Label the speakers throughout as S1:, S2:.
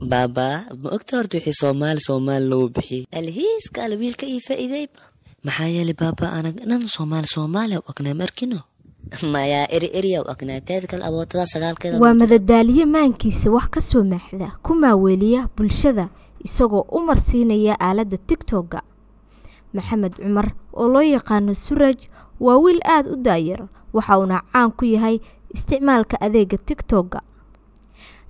S1: baabaa ma ogta horta wixii soomaali soomaali loo bixiyey alhiiska al wiilka ii faa'iidayba maxaa yeelay baabaa anag dhan soomaali soomaaliya u agnaa markino mayaa eri eriya u agnaa teed kale abootada sagaalkeeda
S2: waa madadaaliye maankiisa wax ka soo maaxda ku maaweeliya bulshada isagoo u marsiinaya aaladda tigtogga maxamed cumar oo loo yaqaano suraj waa wiil aada u daayar waxa uuna caan ku yahay isticmaalka adeega tigtogga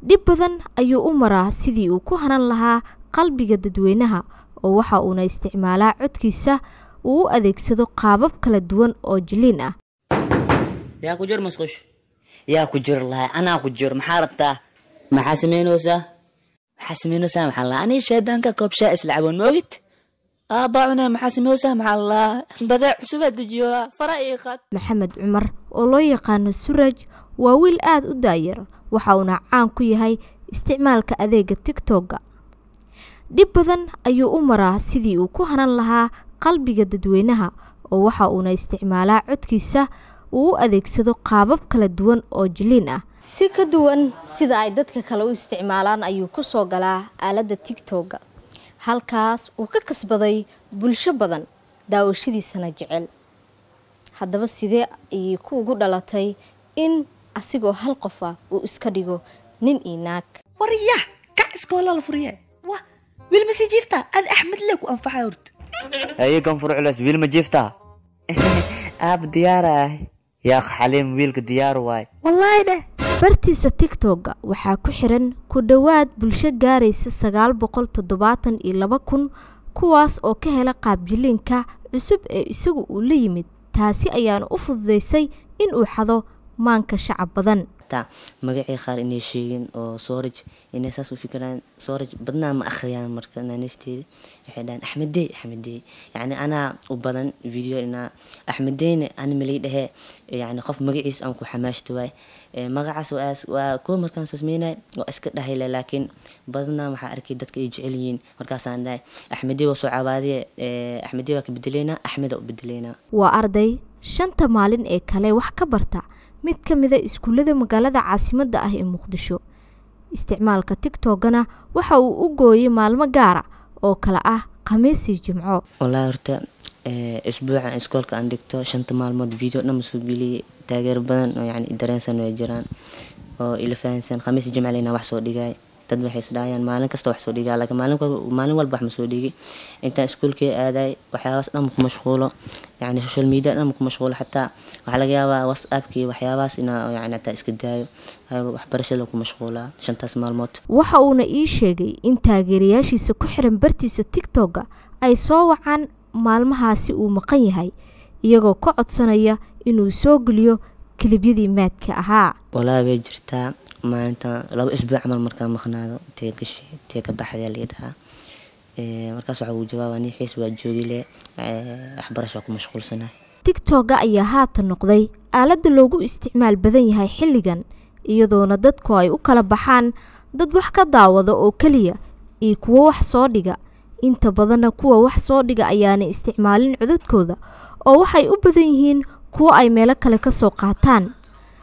S2: dhib badan ayuu u maraa sidii uu ku hanan lahaa qalbiga dadweynaha oo waxa uuna isticmaalaa codkiisa uu u adeegsado qaabab kala duwan oo jiliin ah.
S1: Yaa ku jir masqush yaa ku jir lahay anaa ku jir. Maxaa rabtaa maxaa samaynaysaa maxaa samaynaysaa maxaa laa anii shaydaanka koob shaa moogid? Aabaa cunaa maxaa samaynaysaa maxaa laa badaa cusubaa dejiyo fara ii qaad
S2: maxamed cumar oo loo yaqaano suraj waa wiil aada u daayar waxa uuna caan ku yahay isticmaalka adeega tigtogga dhib badan ayuu u maraa sidii uu ku hanan lahaa qalbiga dadweynaha oo waxa uuna isticmaalaa codkiisa uu u adeegsado qaabab kala duwan oo jiliin ah. Si ka duwan sida ay dadka kale u isticmaalaan ayuu ku soo galaa aaladda tigtogga halkaas uu ka kasbaday bulsho badan daawashadiisana jecel. Haddaba sidee ayay ku ugu dhalatay in asigoo hal qof ah uu iska dhigo nin iyo naag.
S3: Warya kac iskoolaa la furiye. Wa wiil ma sii jiiftaa ad axmed lee ku anfacay horta.
S1: Haye ganfur ma jiiftaa aab diyaara ah. Yaa xaliim wiilka diyaar waay.
S3: Wallaahi dheh
S2: bartiisa tigtogga waxaa ku xiran ku dhowaad bulsho gaaraysa sagaal boqol toddobaatan iyo laba kun kuwaas oo ka hela qaabjiliinka cusub ee isagu uu la yimid. Taasi ayaana u fududaysay in uu xado maanka shacab badan.
S1: Magacii qaar inay sheegin oo sooraj inay saas u fikiraan sooraj badnaa ma akhriyaan marka naanisteeda. Waxay dhahaan axmeddey axmeddey yacni anaa u badan video inaa axmeddeyna ani malii dhahee yacni qof magaciis aan ku xamaashta waay magacaas waa koo markaan sasmeynay waa iska dhahayle laakiin badnaa waxaa arkay dadka ay jecel yihiin. Markaasaan dhahay axmeddey waa soo cabaadiye axmeddey waa ka bedeleynaa axmeda u bedeleynaa
S2: waa arday shanta maalin ee kale wax ka barta mid ka mida iskuullada magaalada caasimadda ah ee muqdisho. Isticmaalka tigtoggana waxa uu u gooyay maalmo gaara oo kale ah khamiisii jimco.
S1: Wallaahi horta isbuucan iskoolka aan dhigto shanta maalmood video dhan soo geliyay taageero badan oo yacni dareensan way jiraan oo ila fahansan khamiis jimcal inaa wax soo dhigay dad waxay isdhahayaan maalin kasta wax soo dhigaa laakiin maalin walba wax ma soo dhigi. Intaan iskuulkii aaday waxyaabaas dhan ku mashquulo. Yacni social media dhan ku mashquulo xataa waxaa laga yaabaa whatsappkii waxyaabahaas inaa yacni hataa iska daayo. Waxbarashada ku mashquulaa shantaas maalmood.
S2: Waxa uuna ii sheegay in taageerayaashiisa ku xiran bartiisa tigtogga ay soo wacaan maalmahaasi uu maqan yahay iyagoo ka codsanaya inuu soo geliyo kilibyadii maadka ahaa.
S1: Walaa way jirtaa maalinta laba isbuuc camal markaan maqnaado tee gashi tee ka baxdaa lii markaas waxa uu jawaabaa nin xiis waa joogile waxbarasho ku mashquulsanahay
S2: tigtogga ayaa haatan noqday aaladda loogu isticmaal badan yahay xilligan iyadoona dadku ay u kala baxaan dad wax ka daawada oo keliya iyo kuwo wax soo dhiga. Inta badanna kuwa wax soo dhiga ayaana isticmaalin codadkooda oo waxay u badan yihiin kuwo ay meelo kale ka soo qaataan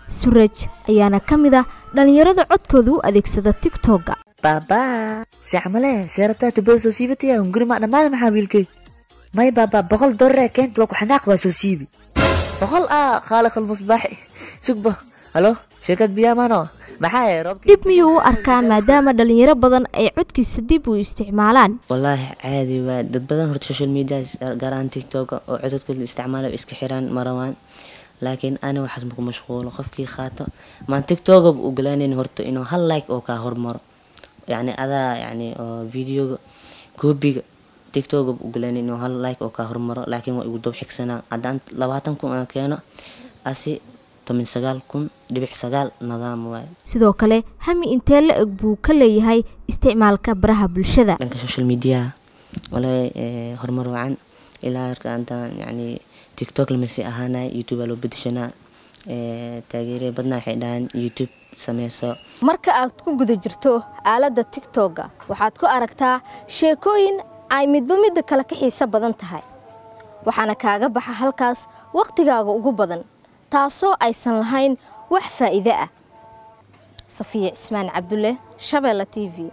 S2: suraj ayaana ka mid ah dhallinyarada codkooda u adeegsada tigtogga
S3: baabaa seexmale seerabtaa tubada soo siibataya hunguri maa dhammaada maxaa wiilkay may baabaa boqol dollaree keent waa ku xanaaq baa soo siibi. Boqol ah khaaliq almusbaaxi sugba halo shirkad biyaamano maxaa roobki
S2: dhib miyuu u arkaa maadaama dhallinyaro badan ay codkiisa dib u isticmaalaan?
S1: Wallaahi caadi waa dad badan horta social media gaar ahaan tiktok oo codadkooda isticmaala iska xiraan marawaan laakiin ani waxaas maku mashquulo qofkii qaato. Maan tiktoka u ogolaaneyn horta inuu hal like oo kaa hormaro. Yacni adaa yacni oo videoga koobiga tiktoka u ogolaaneyn inuu hal like oo kaa hormaro. Laakiin waa igu dab xigsanaa haddaan labaatan kun aan keeno asi toban sagaal kun dhibic sagaal nidaam waaye.
S2: Sidoo kale hami intee la eg buu ka leeyahay isticmaalka baraha bulshada.
S1: Dhanka social mediaha walaahi horumar wacan. Ilaa harka intaan yacni tiktok lamasi ahaanay youtube aa loo bedeshanaa taageeraya badnaa waxay dhahaan youtube sameyso
S2: marka aad ku guda jirto aaladda tigtogga waxaad ku aragtaa sheekooyin ay midba midda kale ka xiiso badan tahay. Waxaana kaaga baxa halkaas wakhtigaaga ugu badan taasoo aysan lahayn wax faa'iide ah. Safiya cismaan cabdulle shabeella t v